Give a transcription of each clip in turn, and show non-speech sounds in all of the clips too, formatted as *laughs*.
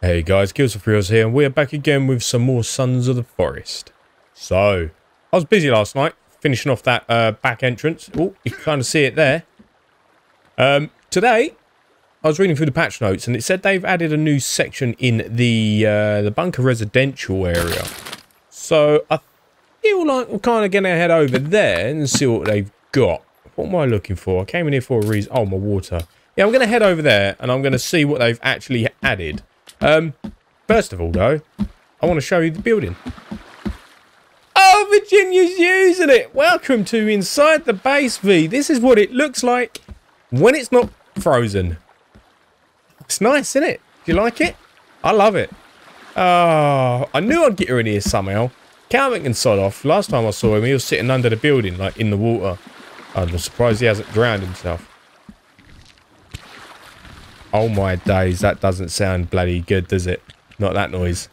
Hey guys, Kills for Thrills here, and we're back again with some more Sons of the Forest. So, I was busy last night, finishing off that uh, back entrance. Oh, you can kind of see it there. Um, today, I was reading through the patch notes, and it said they've added a new section in the uh, the bunker residential area. So, I feel like we're kind of going to head over there and see what they've got. What am I looking for? I came in here for a reason. Oh, my water. Yeah, I'm going to head over there, and I'm going to see what they've actually added. Um, first of all, though, I want to show you the building. Oh, Virginia's using it. Welcome to Inside the Base V. This is what it looks like when it's not frozen. It's nice, isn't it? Do you like it? I love it. Oh, I knew I'd get her in here somehow. Kelvin can sod off. Last time I saw him, he was sitting under the building, like in the water. I'm surprised he hasn't drowned himself. Oh my days, that doesn't sound bloody good, does it? Not that noise.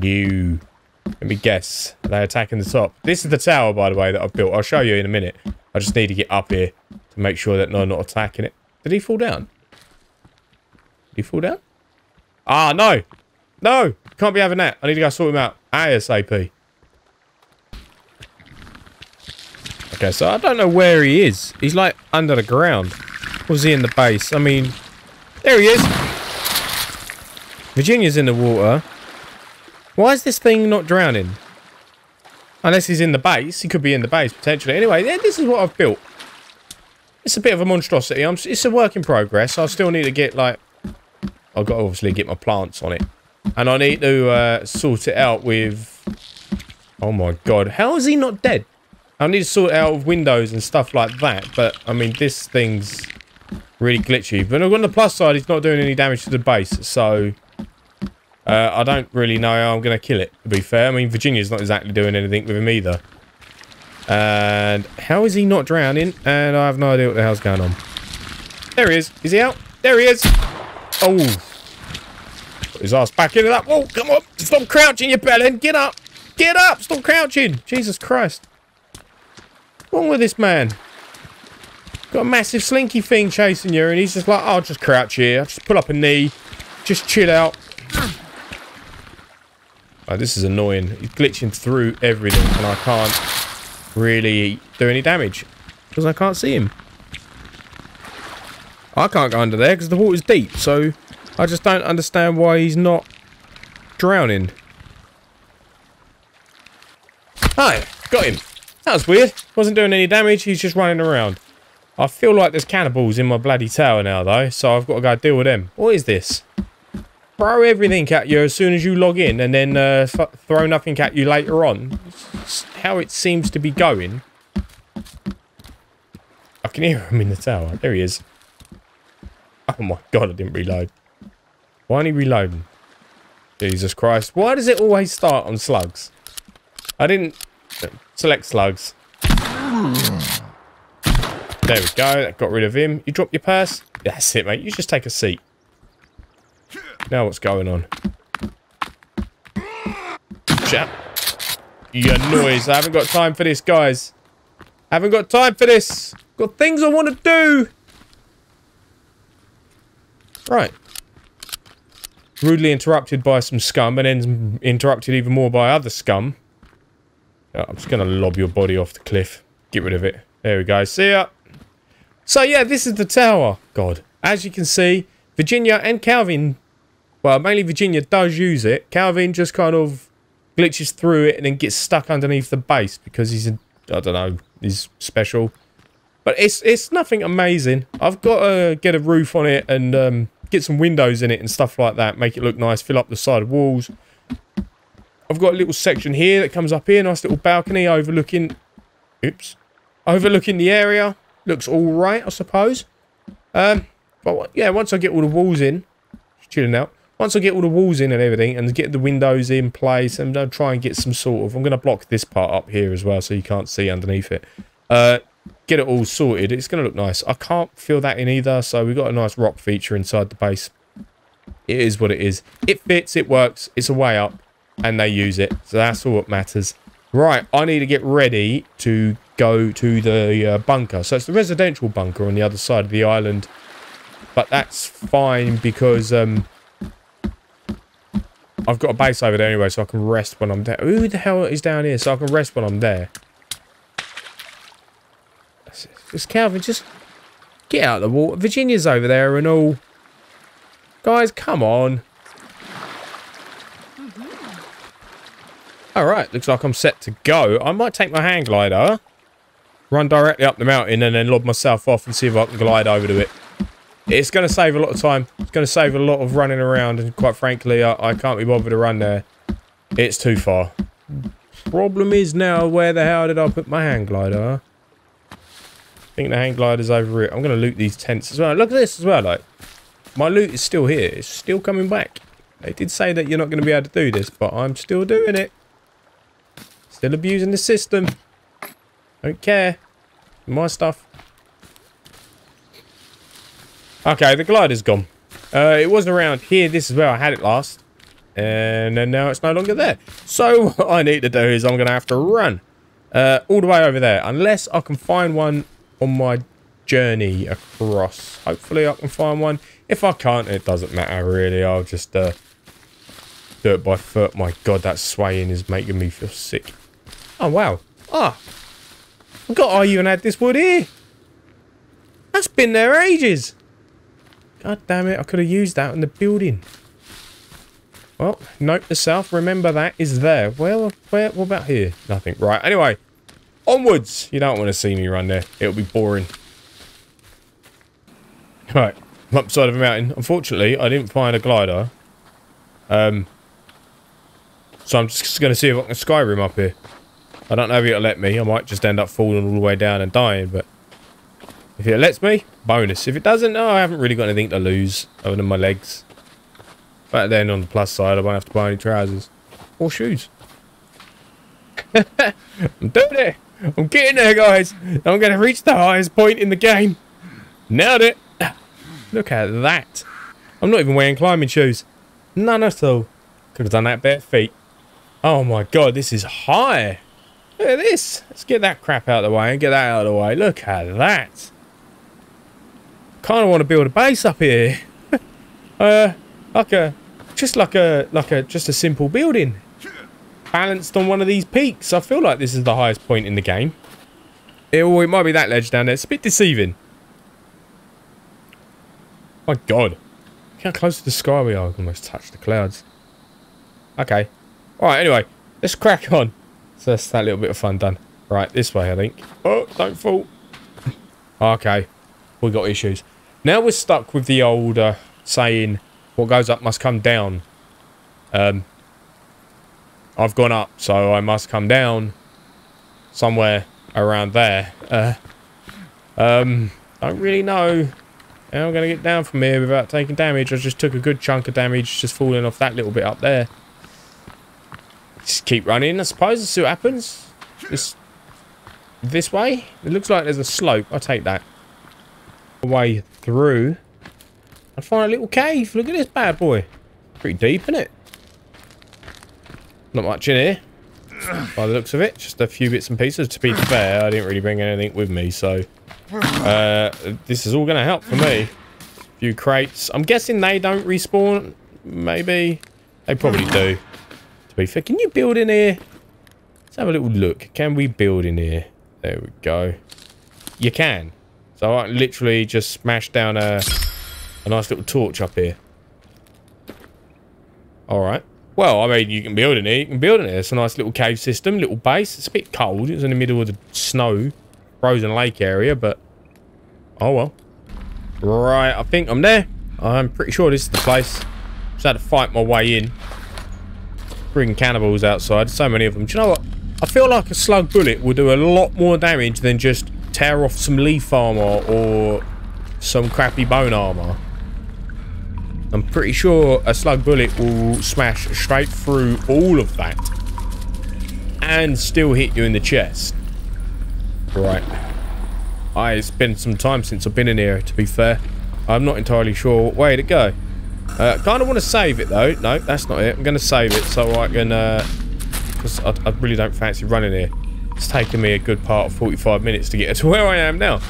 You. Let me guess. Are they attacking the top? This is the tower, by the way, that I've built. I'll show you in a minute. I just need to get up here to make sure that no, I'm not attacking it. Did he fall down? Did he fall down? Ah, no. No. Can't be having that. I need to go sort him out. ASAP. Okay, so I don't know where he is. He's like under the ground. Was he in the base? I mean, there he is. Virginia's in the water. Why is this thing not drowning? Unless he's in the base. He could be in the base, potentially. Anyway, this is what I've built. It's a bit of a monstrosity. I'm, it's a work in progress. I still need to get, like... I've got to obviously get my plants on it. And I need to uh, sort it out with... Oh my god. How is he not dead? I need to sort out windows and stuff like that. But, I mean, this thing's really glitchy. But on the plus side, he's not doing any damage to the base. So, uh, I don't really know how I'm going to kill it, to be fair. I mean, Virginia's not exactly doing anything with him either. And how is he not drowning? And I have no idea what the hell's going on. There he is. Is he out? There he is. Oh. Put his ass back into that. Whoa, come on. Stop crouching, you bellend. Get up. Get up. Stop crouching. Jesus Christ. What's wrong with this man? Got a massive slinky thing chasing you, and he's just like, I'll just crouch here. I'll just pull up a knee. Just chill out. Oh, this is annoying. He's glitching through everything, and I can't really do any damage. Because I can't see him. I can't go under there because the water's deep, so I just don't understand why he's not drowning. Hi, got him. That was weird. Wasn't doing any damage, he's just running around. I feel like there's cannibals in my bloody tower now, though, so I've got to go deal with them. What is this? Throw everything at you as soon as you log in, and then uh, throw nothing at you later on. It's how it seems to be going. I can hear him in the tower. There he is. Oh my god, I didn't reload. Why aren't he reloading? Jesus Christ. Why does it always start on slugs? I didn't select slugs. There we go. That got rid of him. You drop your purse? That's it, mate. You just take a seat. Now what's going on? Chap. You noise. I haven't got time for this, guys. Haven't got time for this. Got things I want to do. Right. Rudely interrupted by some scum and then interrupted even more by other scum. Uh, I'm just going to lob your body off the cliff. Get rid of it. There we go. See ya. So yeah, this is the tower. God. As you can see, Virginia and Kelvin, well, mainly Virginia does use it. Kelvin just kind of glitches through it and then gets stuck underneath the base because he's, a, I don't know, he's special. But it's it's nothing amazing. I've got to get a roof on it and um, get some windows in it and stuff like that. Make it look nice, fill up the side walls. I've got a little section here that comes up here. Nice little balcony overlooking... Oops. Overlooking the area. Looks all right, I suppose. Um, but yeah, once I get all the walls in, chilling out. Once I get all the walls in and everything, and get the windows in place, and I'll try and get some sort of. I'm going to block this part up here as well, so you can't see underneath it. Uh, get it all sorted. It's going to look nice. I can't fill that in either, so we've got a nice rock feature inside the base. It is what it is. It fits. It works. It's a way up, and they use it. So that's all that matters. Right, I need to get ready to go to the uh, bunker. So it's the residential bunker on the other side of the island. But that's fine because um, I've got a base over there anyway, so I can rest when I'm there. Who the hell is down here? So I can rest when I'm there. Just Kelvin, just get out of the water. Virginia's over there and all. Guys, come on. Alright, looks like I'm set to go. I might take my hang glider, run directly up the mountain and then lob myself off and see if I can glide over to it. It's going to save a lot of time. It's going to save a lot of running around and quite frankly, I, I can't be bothered to run there. It's too far. Problem is now, where the hell did I put my hang glider? I think the hang glider's over it. I'm going to loot these tents as well. Look at this as well, like. My loot is still here. It's still coming back. They did say that you're not going to be able to do this, but I'm still doing it. Still abusing the system. Don't care. My stuff. Okay, the glider's gone. Uh, it wasn't around here. This is where I had it last. And then now it's no longer there. So *laughs* what I need to do is I'm going to have to run uh, all the way over there. Unless I can find one on my journey across. Hopefully I can find one. If I can't, it doesn't matter really. I'll just uh, do it by foot. My god, that swaying is making me feel sick. Oh, wow. Ah. I forgot I even had this wood here. That's been there ages. God damn it, I could have used that in the building. Well, note the south, remember that is there. Well, where, what about here? Nothing. Right, anyway. Onwards! You don't want to see me run there. It'll be boring. Right, I'm up side of a mountain. Unfortunately, I didn't find a glider. Um, so I'm just going to see if I can Skyrim up here. I don't know if it'll let me. I might just end up falling all the way down and dying, but if it lets me, bonus. If it doesn't, no, I haven't really got anything to lose other than my legs. But then on the plus side, I won't have to buy any trousers or shoes. *laughs* I'm doing it. I'm getting there, guys. I'm going to reach the highest point in the game. Nailed it. *coughs* Look at that. I'm not even wearing climbing shoes. None at all. Could have done that bare feet. Oh my god, this is high. Look at this. Let's get that crap out of the way and get that out of the way. Look at that. Kind of want to build a base up here. *laughs* uh, like a, just like a, like a, just a simple building. Balanced on one of these peaks. I feel like this is the highest point in the game. It, oh, it might be that ledge down there. It's a bit deceiving. My god. Look how close to the sky we are. I almost touched the clouds. Okay. Alright, anyway. Let's crack on. So that's that little bit of fun done. Right, this way, I think. Oh, don't fall. okay. We got issues. Now we're stuck with the old uh, saying, what goes up must come down. Um, I've gone up, so I must come down somewhere around there. Uh, um, don't really know how I'm going to get down from here without taking damage. I just took a good chunk of damage just falling off that little bit up there. Just keep running, I suppose, and see what happens. This, this way? It looks like there's a slope. I'll take that. Way through. I find a little cave. Look at this bad boy. Pretty deep, isn't it? Not much in here. By the looks of it. Just a few bits and pieces. To be fair, I didn't really bring anything with me, so... Uh, this is all going to help for me. A few crates. I'm guessing they don't respawn. Maybe. They probably do be. Can you build in here? Let's have a little look. Can we build in here? There we go. You can. So I literally just smash down a, a nice little torch up here. Alright. Well, I mean, you can build in here. You can build in here. It's a nice little cave system, little base. It's a bit cold. It's in the middle of the snow, frozen lake area, but... Oh, well. Right, I think I'm there. I'm pretty sure this is the place. Just had to fight my way in cannibals outside. So many of them. Do you know what? I feel like a slug bullet will do a lot more damage than just tear off some leaf armor or some crappy bone armor. I'm pretty sure a slug bullet will smash straight through all of that and still hit you in the chest. Right. I, it's been some time since I've been in here, to be fair. I'm not entirely sure what way to go. Uh, kind of want to save it though. No, that's not it. I'm going to save it so I can... Because uh, I, I, really don't fancy running here. It's taken me a good part of 45 minutes to get *laughs* to where I am now.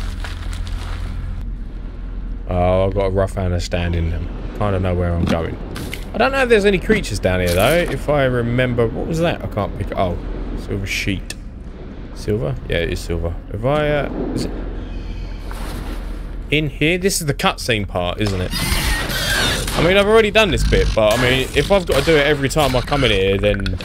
Oh, I've got a rough understanding. I kind of know where I'm going. I don't know if there's any creatures down here though. If I remember, what was that? I can't pick. Oh, silver sheet. Silver? Yeah, it is silver. If I, uh, is it in here? This is the cutscene part, isn't it? I mean, I've already done this bit, but I mean, if I've got to do it every time I come in here, then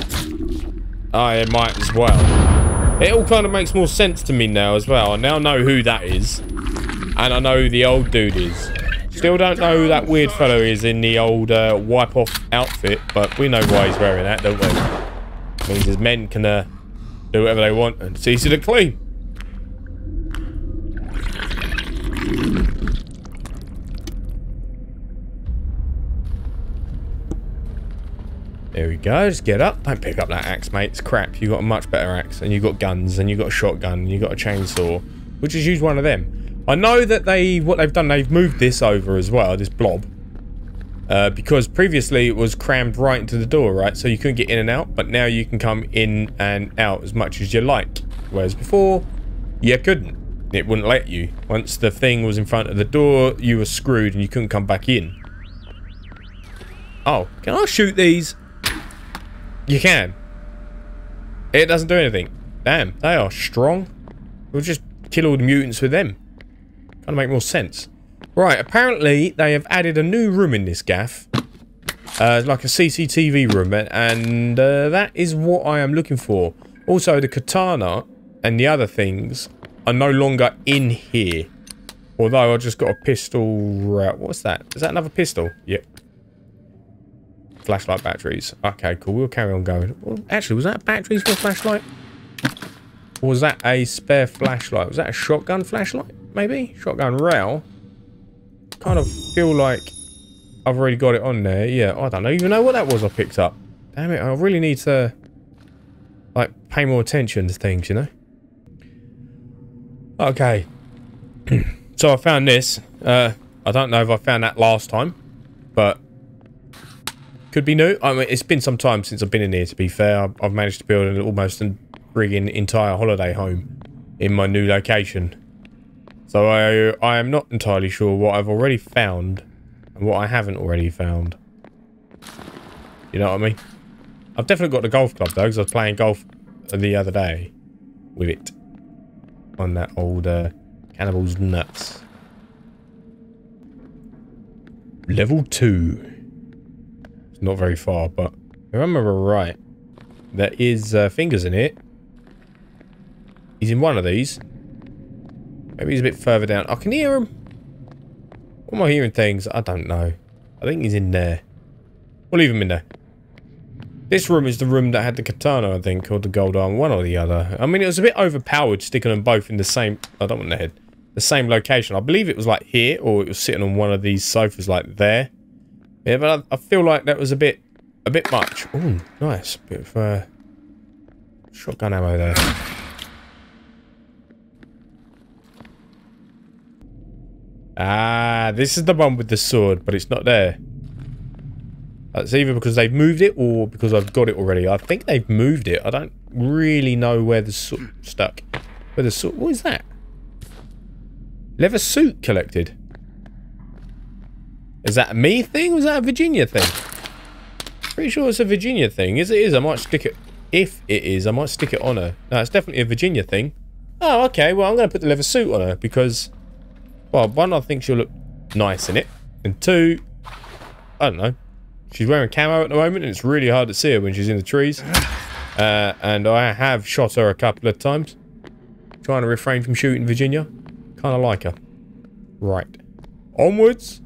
I might as well. It all kind of makes more sense to me now as well. I now know who that is, and I know who the old dude is. Still don't know who that weird fellow is in the old uh, wipe-off outfit, but we know why he's wearing that, don't we? It means his men can uh, do whatever they want and it's easy to clean. There we go, just get up. Don't pick up that axe, mate. It's crap. you got a much better axe, and you got guns, and you got a shotgun, and you got a chainsaw. We'll just use one of them. I know that they, what they've done, they've moved this over as well, this blob. Uh, because previously it was crammed right into the door, right? So you couldn't get in and out, but now you can come in and out as much as you like. Whereas before, you couldn't. It wouldn't let you. Once the thing was in front of the door, you were screwed and you couldn't come back in. Oh, can I shoot these? You can. It doesn't do anything. Damn, they are strong. We'll just kill all the mutants with them. Kind of make more sense. Right, apparently they have added a new room in this gaff. Uh, like a CCTV room, and uh, that is what I am looking for. Also, the katana and the other things are no longer in here. Although I just got a pistol... What's that? Is that another pistol? Yep. Flashlight batteries. Okay, cool. We'll carry on going. Well, actually, was that batteries for a flashlight? Or was that a spare flashlight? Was that a shotgun flashlight? Maybe? Shotgun rail? Kind of feel like I've already got it on there. Yeah, I don't know, even know what that was I picked up. Damn it, I really need to, like, pay more attention to things, you know? Okay. *clears throat* so I found this. Uh, I don't know if I found that last time, but could be new. I mean, it's been some time since I've been in here, to be fair. I've, managed to build an almost a frigging entire holiday home in my new location. So I, I am not entirely sure what I've already found and what I haven't already found. You know what I mean? I've definitely got the golf club though, because I was playing golf the other day with it on that old uh, Cannibal's Nuts. Level 2 not very far, but if I remember right, there is uh, fingers in it. He's in one of these. Maybe he's a bit further down. I can hear him. What am I hearing things? I don't know. I think he's in there. We'll leave him in there. This room is the room that had the katana, I think, or the gold arm, one or the other. I mean, it was a bit overpowered sticking them both in the same... I don't want the head. The same location. I believe it was like here, or it was sitting on one of these sofas like there. Yeah, but I, I, feel like that was a bit, a bit much. Oh, nice. Bit of uh, shotgun ammo there. Ah, this is the one with the sword, but it's not there. That's either because they've moved it or because I've got it already. I think they've moved it. I don't really know where the sword stuck. Where the sword... What is that? Leather suit collected. Is that a me thing? Was that a Virginia thing? Pretty sure it's a Virginia thing. Is it is, I might stick it... If it is, I might stick it on her. No, it's definitely a Virginia thing. Oh, okay. Well, I'm going to put the leather suit on her because... Well, one, I think she'll look nice in it. And two, I don't know. She's wearing camo at the moment and it's really hard to see her when she's in the trees. Uh, and I have shot her a couple of times. Trying to refrain from shooting Virginia. Kind of like her. Right. Onwards.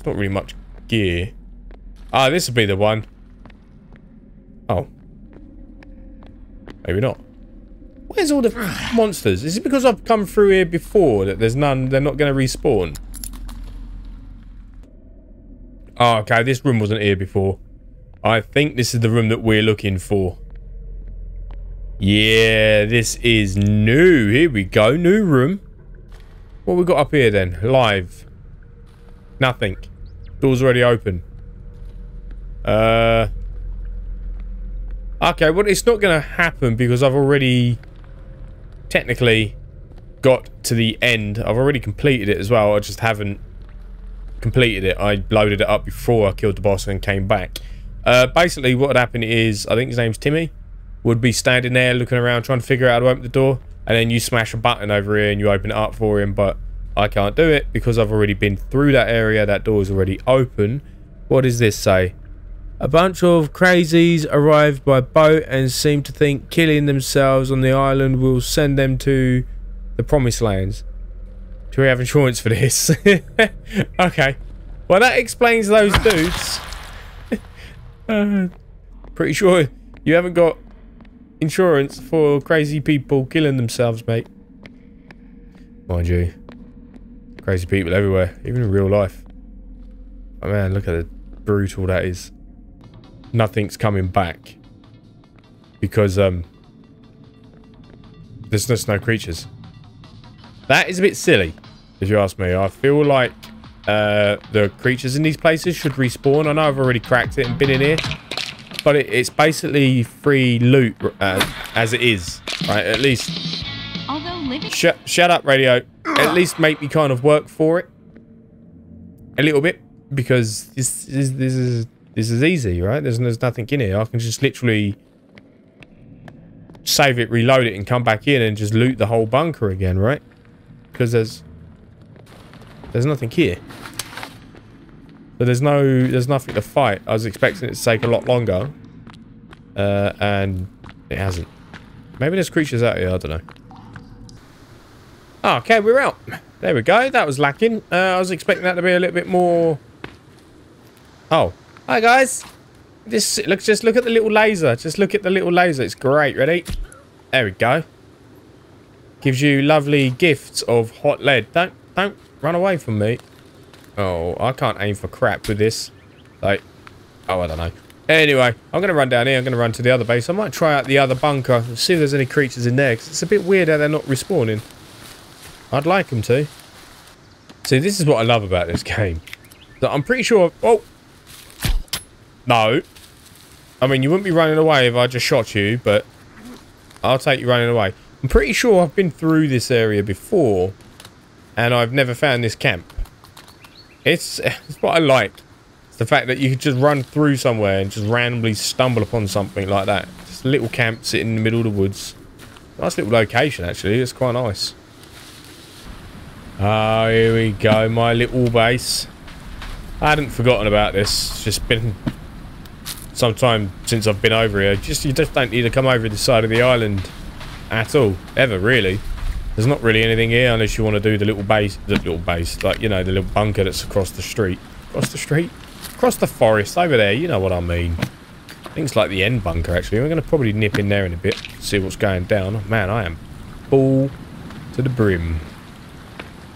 It's not really much gear. Ah, this would be the one. Oh. Maybe not. Where's all the *sighs* monsters? Is it because I've come through here before that there's none, they're not going to respawn? Oh, okay, this room wasn't here before. I think this is the room that we're looking for. Yeah, this is new. Here we go, new room. What we got up here then? Live. Nothing. Door's already open. Uh... Okay, well, it's not going to happen because I've already technically got to the end. I've already completed it as well. I just haven't completed it. I loaded it up before I killed the boss and came back. Uh, basically, what would happen is, I think his name's Timmy, would be standing there looking around trying to figure out how to open the door. And then you smash a button over here and you open it up for him. But I can't do it because I've already been through that area. That door is already open. What does this say? A bunch of crazies arrived by boat and seem to think killing themselves on the island will send them to the promised lands. Do we have insurance for this? *laughs* okay. Well, that explains those dudes. *laughs* uh, pretty sure you haven't got insurance for crazy people killing themselves, mate. Mind you. Crazy people everywhere, even in real life. Oh man, look at how brutal that is nothing's coming back because um there's just no creatures. That is a bit silly, if you ask me. I feel like uh, the creatures in these places should respawn. I know I've already cracked it and been in here, but it, it's basically free loot uh, as it is, right? At least. Sh shut up, radio. At least make me kind of work for it a little bit because this is this is this is easy, right? There's, there's nothing in here. I can just literally save it, reload it, and come back in and just loot the whole bunker again, right? Because there's there's nothing here. So there's no there's nothing to fight. I was expecting it to take a lot longer. Uh, and it hasn't. Maybe there's creatures out here, I don't know. Oh, okay, we're out. There we go. That was lacking. Uh, I was expecting that to be a little bit more... Oh, Hi guys. This look, just look at the little laser. Just look at the little laser. It's great. Ready? There we go. Gives you lovely gifts of hot lead. Don't, don't run away from me. Oh, I can't aim for crap with this. Like, oh, I don't know. Anyway, I'm going to run down here. I'm going to run to the other base. I might try out the other bunker and see if there's any creatures in there. Cause it's a bit weird how they're not respawning. I'd like them to. See, this is what I love about this game. That I'm pretty sure... Oh, no. I mean, you wouldn't be running away if I just shot you, but I'll take you running away. I'm pretty sure I've been through this area before, and I've never found this camp. It's, it's what I like. It's the fact that you could just run through somewhere and just randomly stumble upon something like that. Just a little camp sitting in the middle of the woods. Nice little location, actually. It's quite nice. Oh, here we go. My little base. I hadn't forgotten about this. It's just been some time since I've been over here. Just You just don't need to come over this side of the island at all. Ever, really. There's not really anything here unless you want to do the little base, the little base, like, you know, the little bunker that's across the street. Across the street? Across the forest, over there, you know what I mean. Things like the end bunker, actually. We're going to probably nip in there in a bit, see what's going down. Man, I am full to the brim.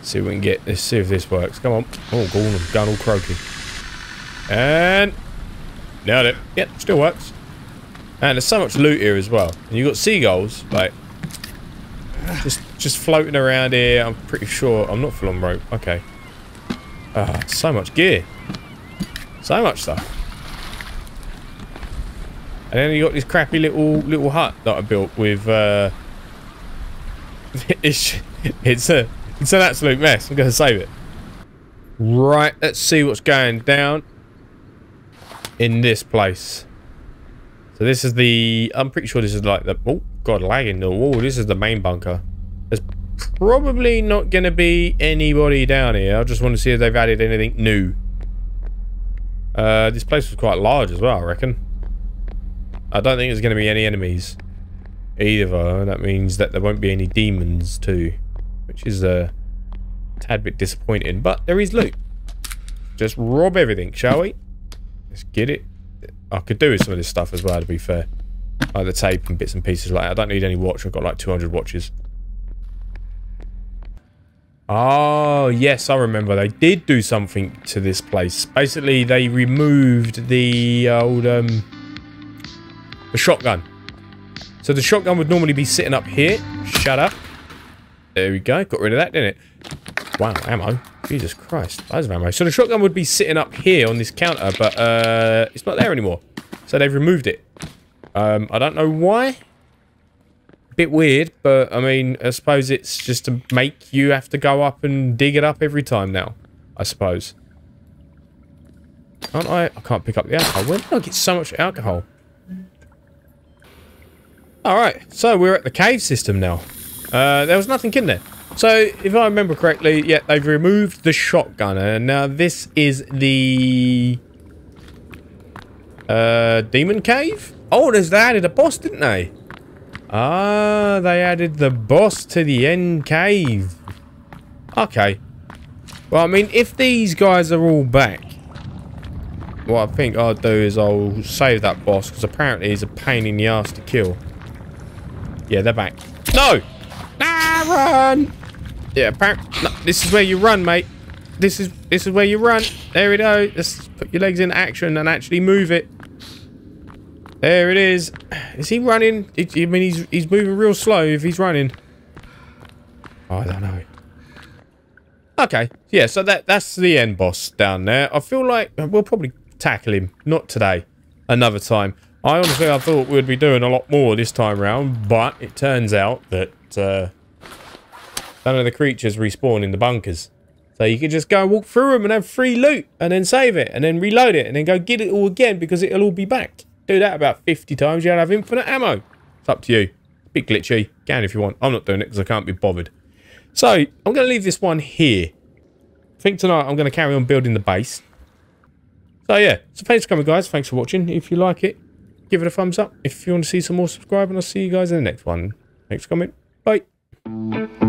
See if we can get this, see if this works. Come on. Oh, go on, gun all croaky. And Nailed it. Yep, still works. And there's so much loot here as well. And you've got seagulls, like, just just floating around here. I'm pretty sure. I'm not full on rope. Okay. Ah, so much gear. So much stuff. And then you got this crappy little little hut that I built with. Uh, *laughs* it's it's a it's an absolute mess. I'm gonna save it. Right, let's see what's going down in this place. So this is the... I'm pretty sure this is like the... Oh, God, lagging. Oh, this is the main bunker. There's probably not going to be anybody down here. I just want to see if they've added anything new. Uh, this place was quite large as well, I reckon. I don't think there's going to be any enemies either. That means that there won't be any demons too. Which is a tad bit disappointing. But there is loot. Just rob everything, shall we? Let's get it. I could do with some of this stuff as well, to be fair. Like the tape and bits and pieces like that. I don't need any watch. I've got like 200 watches. Oh, yes, I remember. They did do something to this place. Basically, they removed the old, um, the shotgun. So the shotgun would normally be sitting up here. Shut up. There we go. Got rid of that, didn't it? Wow, ammo. Jesus Christ. Loads of ammo. So the shotgun would be sitting up here on this counter, but uh, it's not there anymore. So they've removed it. Um, I don't know why. Bit weird, but I mean, I suppose it's just to make you have to go up and dig it up every time now. I suppose. Aren't I? I can't pick up the alcohol. Where did I get so much alcohol? Alright, so we're at the cave system now. Uh, there was nothing in there. So, if I remember correctly, yeah, they've removed the shotgun. And now this is the... Uh, Demon Cave? Oh, there's, they added a boss, didn't they? Ah, they added the boss to the end cave. Okay. Well, I mean, if these guys are all back, what I think I'll do is I'll save that boss, because apparently he's a pain in the ass to kill. Yeah, they're back. No! Ah, run! Yeah, apparently, no, this is where you run, mate. This is this is where you run. There we go. Just put your legs in action and actually move it. There it is. Is he running? I mean, he's he's moving real slow if he's running. Oh, I don't know. Okay, yeah, so that that's the end boss down there. I feel like we'll probably tackle him. Not today. Another time. I honestly, I thought we'd be doing a lot more this time round, but it turns out that uh, none of the creatures respawn in the bunkers. So you can just go and walk through them and have free loot, and then save it, and then reload it, and then go get it all again because it'll all be back. Do that about 50 times, you'll have infinite ammo. It's up to you. A Bit glitchy. Can if you want. I'm not doing it because I can't be bothered. So, I'm going to leave this one here. I think tonight I'm going to carry on building the base. So yeah, so thanks for coming guys. Thanks for watching. If you like it, give it a thumbs up. If you want to see some more, subscribe, and I'll see you guys in the next one. Thanks for coming. Bye.